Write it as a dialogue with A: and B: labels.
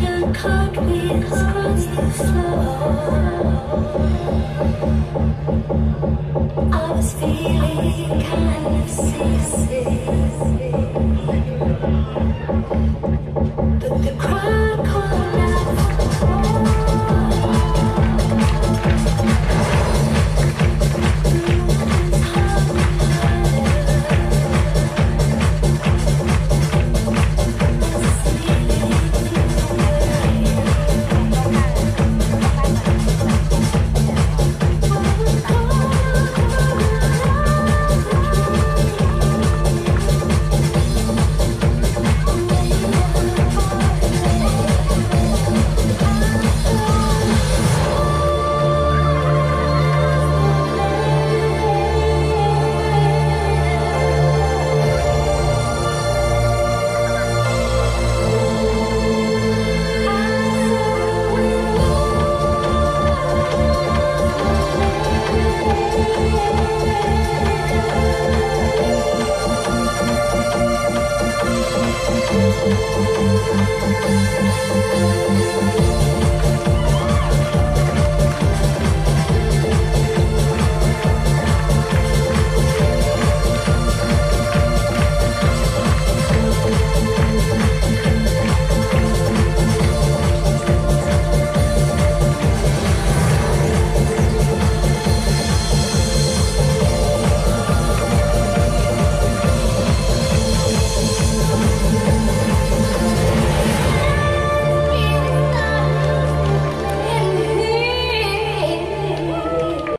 A: and cartwheels the floor. I was feeling kind of seasick. But the. フフフフフ。